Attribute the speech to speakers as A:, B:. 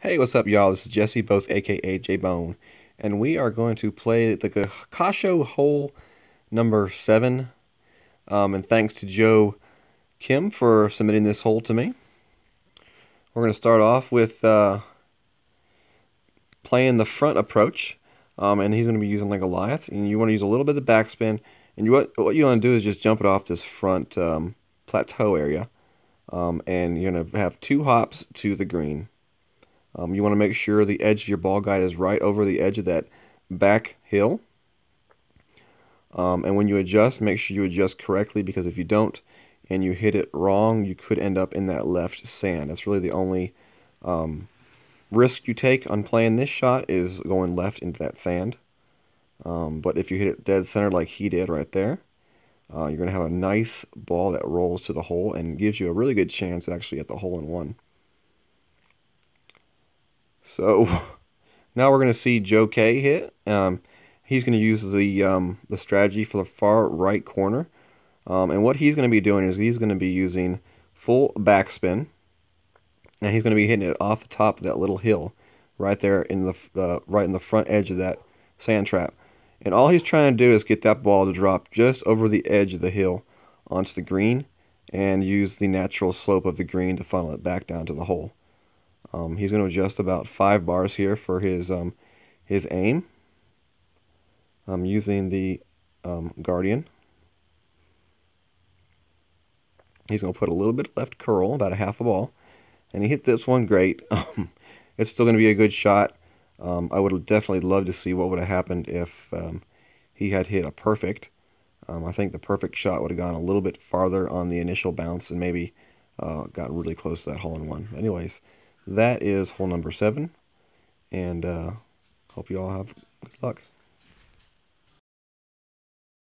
A: Hey, what's up, y'all? This is Jesse Both, aka JBone, and we are going to play Gokasho hole number seven. Um, and thanks to Joe Kim for submitting this hole to me. We're going to start off with uh, playing the front approach, um, and he's going to be using like a Goliath, and you want to use a little bit of backspin, and you what what you want to do is just jump it off this front um, plateau area, um, and you're going to have two hops to the green. Um, you want to make sure the edge of your ball guide is right over the edge of that back hill. Um, and when you adjust, make sure you adjust correctly because if you don't and you hit it wrong, you could end up in that left sand. That's really the only um, risk you take on playing this shot is going left into that sand. Um, but if you hit it dead center like he did right there, uh, you're going to have a nice ball that rolls to the hole and gives you a really good chance actually at the hole in one. So now we're going to see Joe K hit. Um, he's going to use the um, the strategy for the far right corner. Um, and what he's going to be doing is he's going to be using full backspin. And he's going to be hitting it off the top of that little hill right there in the uh, right in the front edge of that sand trap. And all he's trying to do is get that ball to drop just over the edge of the hill onto the green and use the natural slope of the green to funnel it back down to the hole. Um, he's going to adjust about five bars here for his um, his aim. I'm using the um, Guardian. He's going to put a little bit left curl, about a half a ball, and he hit this one great. Um, it's still going to be a good shot. Um, I would definitely love to see what would have happened if um, he had hit a perfect. I think the perfect shot would have gone a little bit farther on the initial bounce and maybe uh, got really close to that hole in one. Anyways, that is hole number seven. And uh, hope you all have good luck.